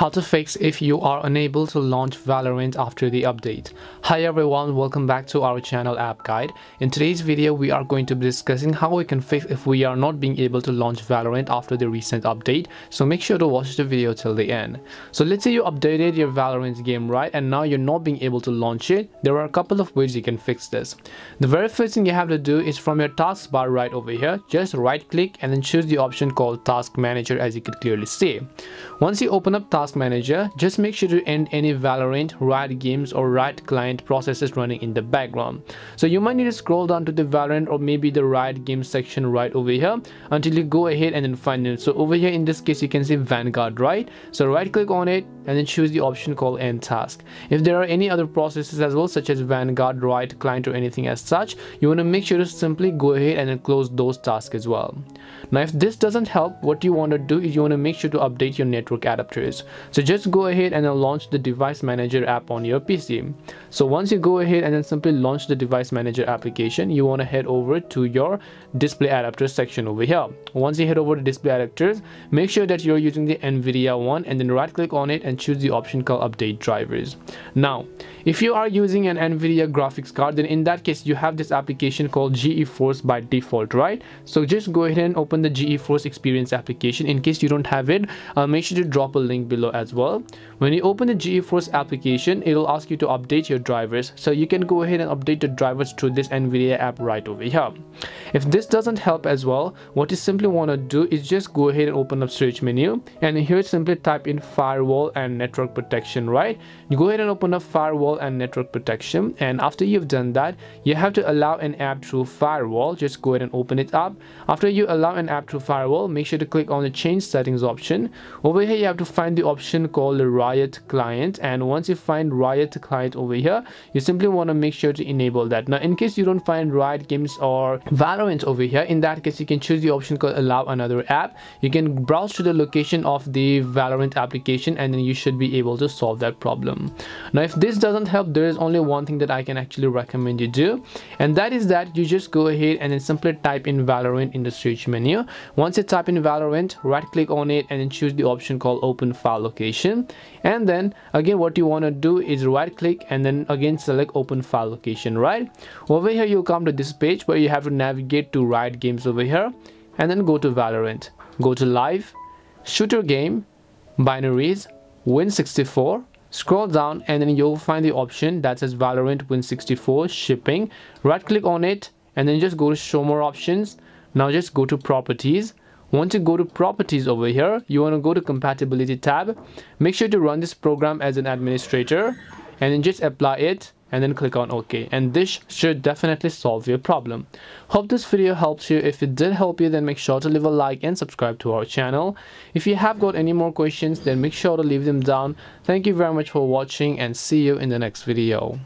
How to fix if you are unable to launch Valorant after the update. Hi everyone, welcome back to our channel app guide. In today's video, we are going to be discussing how we can fix if we are not being able to launch Valorant after the recent update. So make sure to watch the video till the end. So let's say you updated your Valorant game right and now you're not being able to launch it. There are a couple of ways you can fix this. The very first thing you have to do is from your taskbar right over here, just right click and then choose the option called task manager as you could clearly see. Once you open up Task Manager, just make sure to end any Valorant, Riot Games or Riot client processes running in the background. So you might need to scroll down to the Valorant or maybe the Riot Games section right over here until you go ahead and then find it. So over here in this case you can see Vanguard, right? So right click on it and then choose the option called End Task. If there are any other processes as well such as Vanguard, Riot client or anything as such, you want to make sure to simply go ahead and then close those tasks as well. Now if this doesn't help, what you want to do is you want to make sure to update your network adapters. So just go ahead and launch the device manager app on your PC. So once you go ahead and then simply launch the device manager application, you want to head over to your display adapters section over here. Once you head over to display adapters, make sure that you're using the NVIDIA one and then right click on it and choose the option called update drivers. Now, if you are using an NVIDIA graphics card, then in that case, you have this application called GeForce by default, right? So just go ahead and open the GeForce experience application. In case you don't have it, uh, make sure to drop a link below as well. When you open the GeForce application, it'll ask you to update your drivers. So you can go ahead and update the drivers through this NVIDIA app right over here. If this doesn't help as well, what you simply want to do is just go ahead and open up search menu and here simply type in firewall and network protection, right? You go ahead and open up firewall and network protection and after you've done that, you have to allow an app through firewall. Just go ahead and open it up. After you allow an app through firewall, make sure to click on the change settings option. Over here, you have to find the option called Riot client and once you find Riot client over here, you simply want to make sure to enable that. Now, in case you don't find Riot Games or Valorant over here, in that case, you can choose the option called allow another app. You can browse to the location of the Valorant application and then you should be able to solve that problem. Now, if this doesn't help, there is only one thing that I can actually recommend you do and that is that you just go ahead and then simply type in Valorant in the search menu. Once you type in Valorant, right click on it and then choose the option called open file location. And then again what you want to do is right click and then again select open file location right? Over here you'll come to this page where you have to navigate to Riot Games over here. And then go to Valorant. Go to live shooter game binaries win64 scroll down and then you'll find the option that says Valorant Win64 shipping. Right click on it and then just go to show more options. Now just go to properties once you go to properties over here, you want to go to compatibility tab. Make sure to run this program as an administrator and then just apply it and then click on OK. And this should definitely solve your problem. Hope this video helps you. If it did help you, then make sure to leave a like and subscribe to our channel. If you have got any more questions, then make sure to leave them down. Thank you very much for watching and see you in the next video.